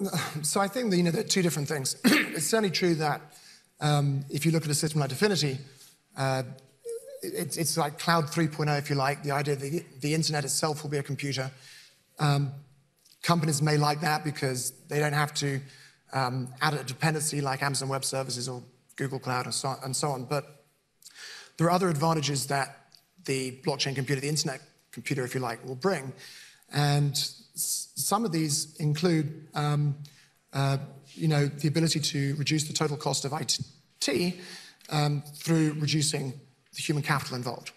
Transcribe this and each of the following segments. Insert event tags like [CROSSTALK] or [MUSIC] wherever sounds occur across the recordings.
[CLEARS THROAT] So I think that, you know, there are two different things. [CLEARS THROAT] it's certainly true that um, if you look at a system like Dfinity, uh, it, it's like cloud 3.0, if you like, the idea that the, the internet itself will be a computer. Um, companies may like that because they don't have to um, add a dependency like Amazon Web Services or Google Cloud and so, on, and so on. But there are other advantages that the blockchain computer, the internet computer, if you like, will bring. And some of these include, um, uh, you know, the ability to reduce the total cost of IT um, through reducing the human capital involved.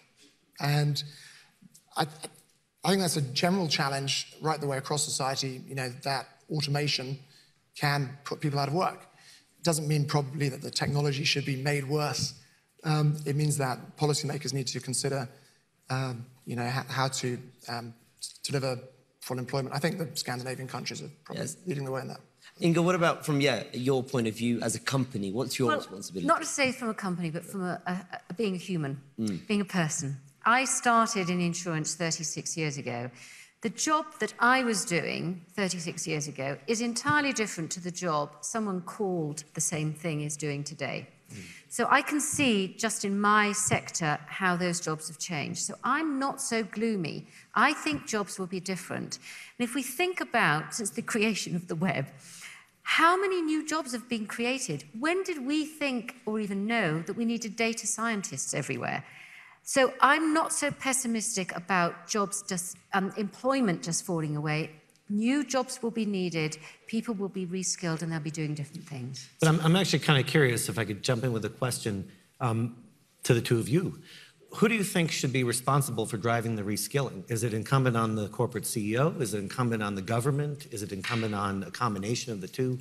And I, I think that's a general challenge right the way across society, you know, that automation can put people out of work. It doesn't mean probably that the technology should be made worse. Um, it means that policymakers need to consider, um, you know, how to um, deliver full employment. I think the Scandinavian countries are probably yes. leading the way in that. Inga, what about from yeah, your point of view as a company? What's your well, responsibility? Not to say from a company, but from a, a, a being a human, mm. being a person. I started in insurance 36 years ago. The job that I was doing 36 years ago is entirely different to the job someone called the same thing is doing today. So I can see just in my sector how those jobs have changed. So I'm not so gloomy. I think jobs will be different. And if we think about, since the creation of the web, how many new jobs have been created? When did we think or even know that we needed data scientists everywhere? So I'm not so pessimistic about jobs just, um, employment just falling away. New jobs will be needed, people will be reskilled, and they'll be doing different things. But I'm, I'm actually kind of curious if I could jump in with a question um, to the two of you. Who do you think should be responsible for driving the reskilling? Is it incumbent on the corporate CEO? Is it incumbent on the government? Is it incumbent on a combination of the two?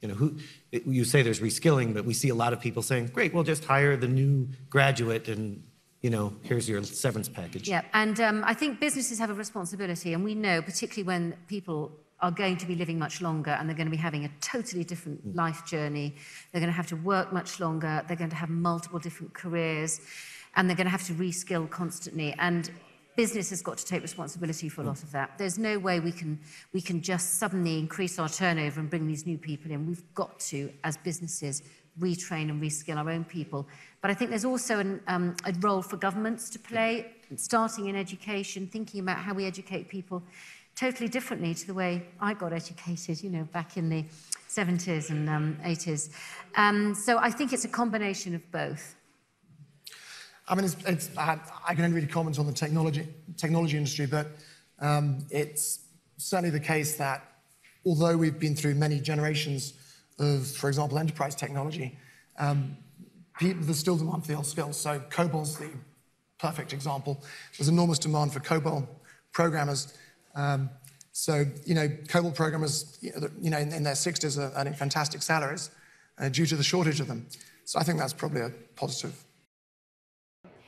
You know, who you say there's reskilling, but we see a lot of people saying, "Great, we'll just hire the new graduate and you know, here's your severance package. Yeah, and um, I think businesses have a responsibility, and we know, particularly when people are going to be living much longer and they're going to be having a totally different mm. life journey. They're going to have to work much longer. They're going to have multiple different careers, and they're going to have to reskill constantly. And business has got to take responsibility for a lot of that. There's no way we can we can just suddenly increase our turnover and bring these new people in. We've got to, as businesses, retrain and reskill our own people. But I think there's also an, um, a role for governments to play, starting in education, thinking about how we educate people totally differently to the way I got educated, you know, back in the 70s and um, 80s. Um, so I think it's a combination of both. I mean, it's, it's, I, I can only really comment on the technology, technology industry, but um, it's certainly the case that although we've been through many generations of, for example, enterprise technology, um, people, there's still demand for the old skills. So COBOL's the perfect example. There's enormous demand for COBOL programmers. Um, so, you know, COBOL programmers, you know, in, in their 60s are earning fantastic salaries uh, due to the shortage of them. So I think that's probably a positive.